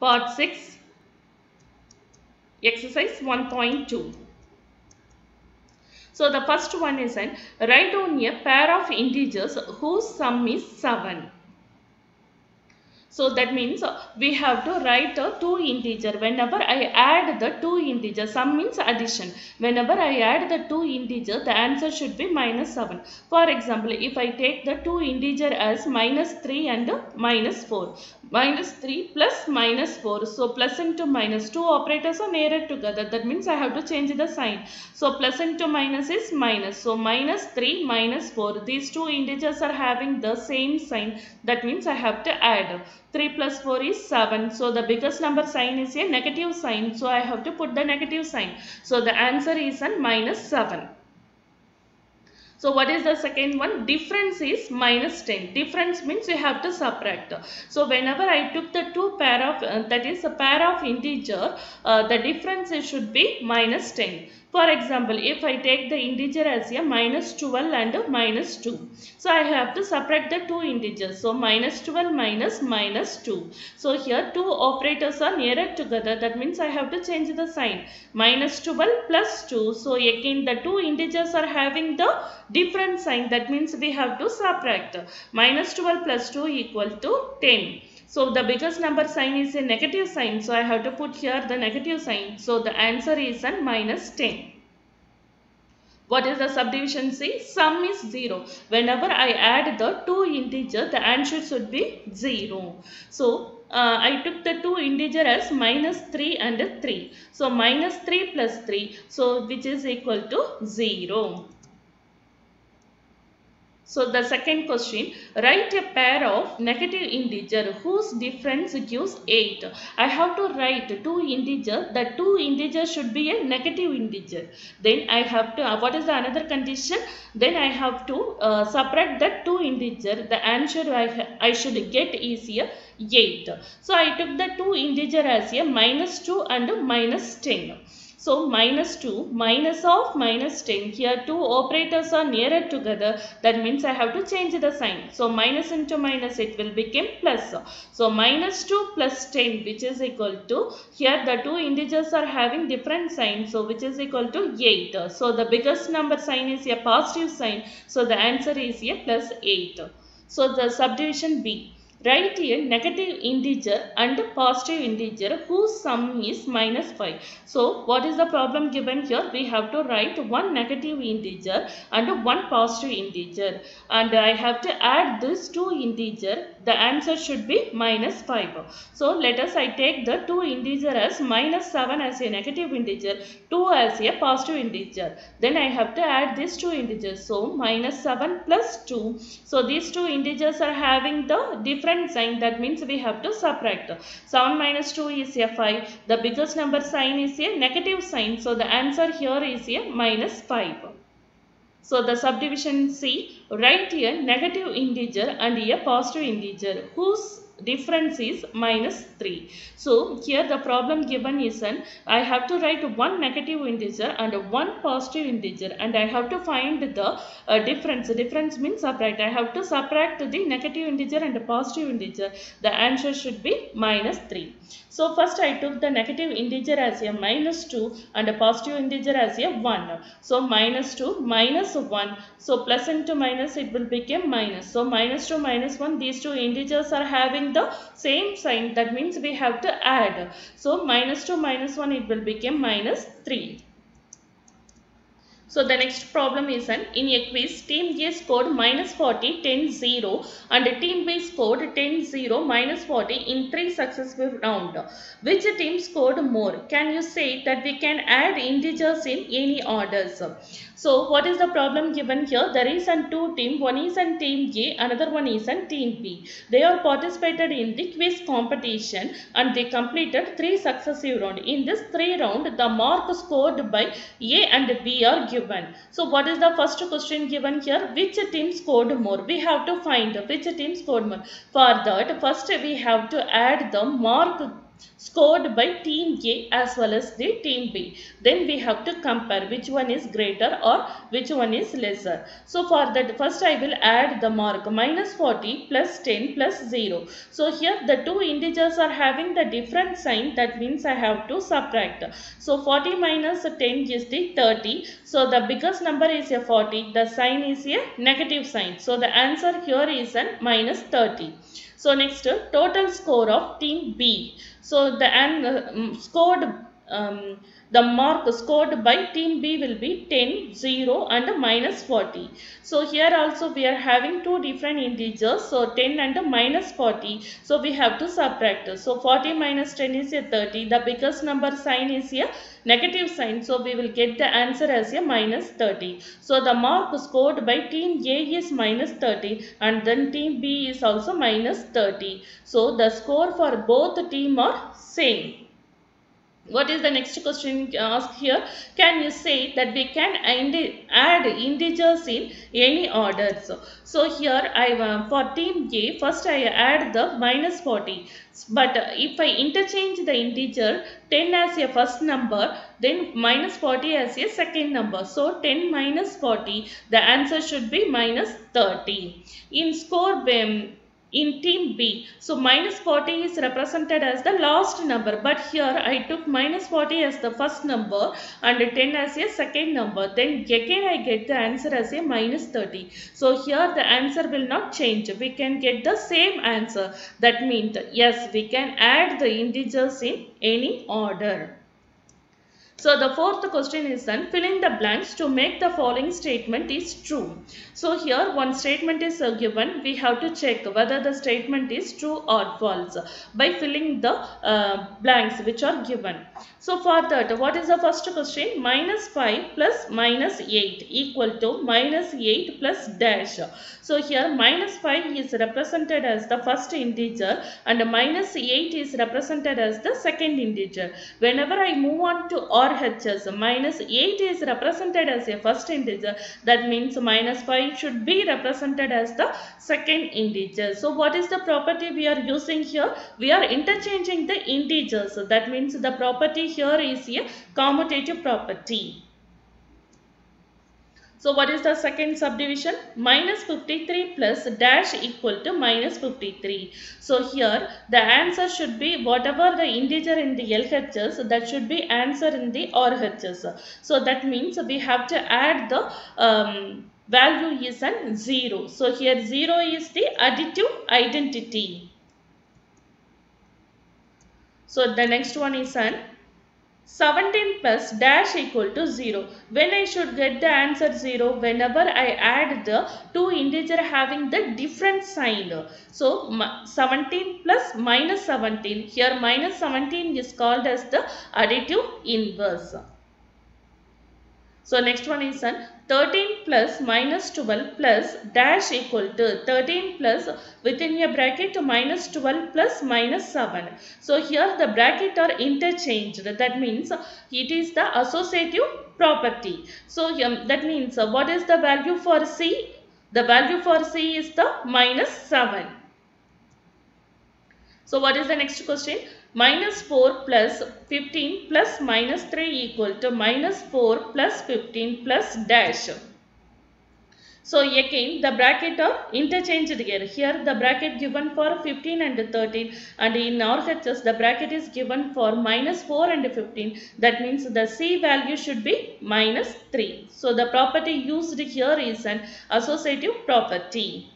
Part 6 Exercise 1.2 So the first one is an write down a pair of integers whose sum is 7. So that means uh, we have to write a two integer. Whenever I add the two integer, sum means addition. Whenever I add the two integer, the answer should be minus 7. For example, if I take the two integer as minus 3 and minus 4. Minus 3 plus minus 4. So plus into. Two operators are nearer together. That means I have to change the sign. So plus into minus is minus. So minus 3 minus 4. These two integers are having the same sign. That means I have to add. 3 plus 4 is 7. So the biggest number sign is a negative sign. So I have to put the negative sign. So the answer is an minus 7. So what is the second one? Difference is minus 10. Difference means you have to subtract. So whenever I took the two pair of, uh, that is a pair of integer, uh, the difference should be minus 10. For example, if I take the integer as a minus 12 and a minus 2. So I have to subtract the two integers. So minus 12 minus minus 2. So here two operators are nearer together. That means I have to change the sign. Minus 12 plus 2. So again the two integers are having the different sign. That means we have to subtract. Minus 12 plus 2 equal to 10. So the biggest number sign is a negative sign. So I have to put here the negative sign. So the answer is a minus 10. What is the subdivision C? Sum is 0. Whenever I add the two integer, the answer should be 0. So uh, I took the two integer as minus 3 and 3. So minus 3 plus 3. So which is equal to 0. So the second question, write a pair of negative integer whose difference gives 8. I have to write two integer, the two integer should be a negative integer. Then I have to, uh, what is the another condition? Then I have to uh, subtract that two integer, the answer I, I should get is a 8. So I took the two integer as a minus 2 and minus 10. So minus 2 minus of minus 10 here two operators are nearer together that means I have to change the sign. So minus into minus it will become plus. So minus 2 plus 10 which is equal to here the two integers are having different signs so which is equal to 8. So the biggest number sign is a positive sign so the answer is a plus 8. So the subdivision B. Write a negative integer and a positive integer whose sum is minus 5. So, what is the problem given here? We have to write one negative integer and one positive integer. And I have to add these two integer. The answer should be minus 5. So, let us I take the two integer as minus 7 as a negative integer, 2 as a positive integer. Then I have to add these two integers. So, minus 7 plus 2. So, these two integers are having the different sign that means we have to subtract 7 minus 2 is a 5 the biggest number sign is a negative sign so the answer here is a minus 5 so the subdivision C write a negative integer and a positive integer. Whose difference is minus 3. So here the problem given is an I have to write one negative integer and one positive integer and I have to find the uh, difference. Difference means subtract. I have to subtract the negative integer and the positive integer. The answer should be minus 3. So first I took the negative integer as a minus 2 and a positive integer as a 1. So minus 2 minus 1. So plus into minus it will become minus. So minus 2 minus 1 these two integers are having the same sign that means we have to add. So minus 2 minus 1 it will become minus 3. So the next problem is an in a quiz team A scored minus 40 10 0 and team B scored 10 0 minus 40 in three successive round. Which team scored more? Can you say that we can add integers in any orders? So what is the problem given here? There is a two team. One is a team A, another one is a team B. They are participated in the quiz competition and they completed three successive round. In this three round, the mark scored by A and B are given. So what is the first question given here? Which team scored more? We have to find which team scored more. For that, first we have to add the mark scored by team A as well as the team B. Then we have to compare which one is greater or which one is lesser. So for that first I will add the mark minus 40 plus 10 plus 0. So here the two integers are having the different sign that means I have to subtract. So 40 minus 10 is the 30. So the biggest number is a 40. The sign is a negative sign. So the answer here is a minus 30. So next total score of team B. So the and uh, scored um, the mark scored by team B will be 10, 0 and minus 40. So here also we are having two different integers. So 10 and minus 40. So we have to subtract. So 40 minus 10 is a 30. The biggest number sign is a negative sign. So we will get the answer as a minus 30. So the mark scored by team A is minus 30 and then team B is also minus 30. So the score for both team are same. What is the next question asked here? Can you say that we can add integers in any order? So, so here I uh, for team A, first I add the minus 40. But if I interchange the integer 10 as a first number, then minus 40 as a second number. So 10 minus 40, the answer should be minus 30. In score, um, in team B. So minus 40 is represented as the last number but here I took minus 40 as the first number and 10 as a second number. Then again I get the answer as a minus 30. So here the answer will not change. We can get the same answer. That means yes we can add the integers in any order. So the fourth question is then fill in the blanks to make the following statement is true. So here one statement is uh, given. We have to check whether the statement is true or false by filling the uh, blanks which are given. So for that what is the first question? Minus 5 plus minus 8 equal to minus 8 plus dash. So here minus 5 is represented as the first integer and minus 8 is represented as the second integer. Whenever I move on to or RHS. Minus 8 is represented as a first integer. That means minus 5 should be represented as the second integer. So what is the property we are using here? We are interchanging the integers. That means the property here is a commutative property. So what is the second subdivision? Minus 53 plus dash equal to minus 53. So here the answer should be whatever the integer in the LHS that should be answer in the RHS. So that means we have to add the um, value is an 0. So here 0 is the additive identity. So the next one is an 17 plus dash equal to 0. When I should get the answer 0? Whenever I add the two integer having the different sign. So 17 plus minus 17. Here minus 17 is called as the additive inverse. So next one is 13 plus minus 12 plus dash equal to 13 plus within a bracket minus 12 plus minus 7. So here the bracket are interchanged. That means it is the associative property. So um, that means uh, what is the value for C? The value for C is the minus 7. So what is the next question? Minus 4 plus 15 plus minus 3 equal to minus 4 plus 15 plus dash. So again the bracket are interchanged here. Here the bracket given for 15 and 13 and in our RHS the bracket is given for minus 4 and 15. That means the C value should be minus 3. So the property used here is an associative property.